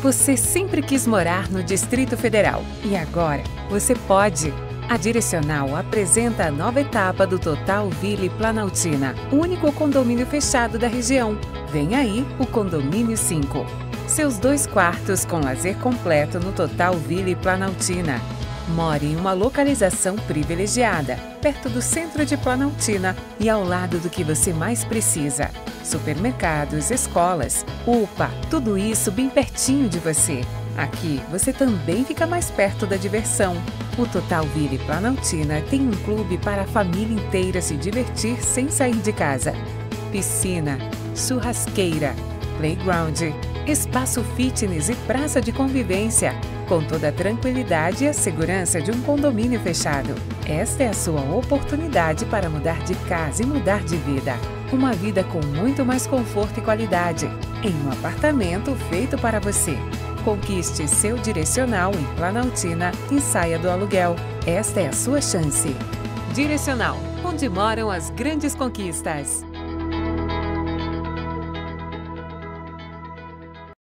Você sempre quis morar no Distrito Federal e agora você pode. A Direcional apresenta a nova etapa do Total Ville Planaltina, único condomínio fechado da região. Vem aí o Condomínio 5. Seus dois quartos com lazer completo no Total Ville Planaltina. More em uma localização privilegiada, perto do centro de Planaltina e ao lado do que você mais precisa. Supermercados, escolas, UPA, tudo isso bem pertinho de você. Aqui você também fica mais perto da diversão. O Total Ville Planaltina tem um clube para a família inteira se divertir sem sair de casa. Piscina, churrasqueira, playground, espaço fitness e praça de convivência, com toda a tranquilidade e a segurança de um condomínio fechado. Esta é a sua oportunidade para mudar de casa e mudar de vida. Uma vida com muito mais conforto e qualidade, em um apartamento feito para você. Conquiste seu direcional em Planaltina e saia do aluguel. Esta é a sua chance. Direcional, onde moram as grandes conquistas.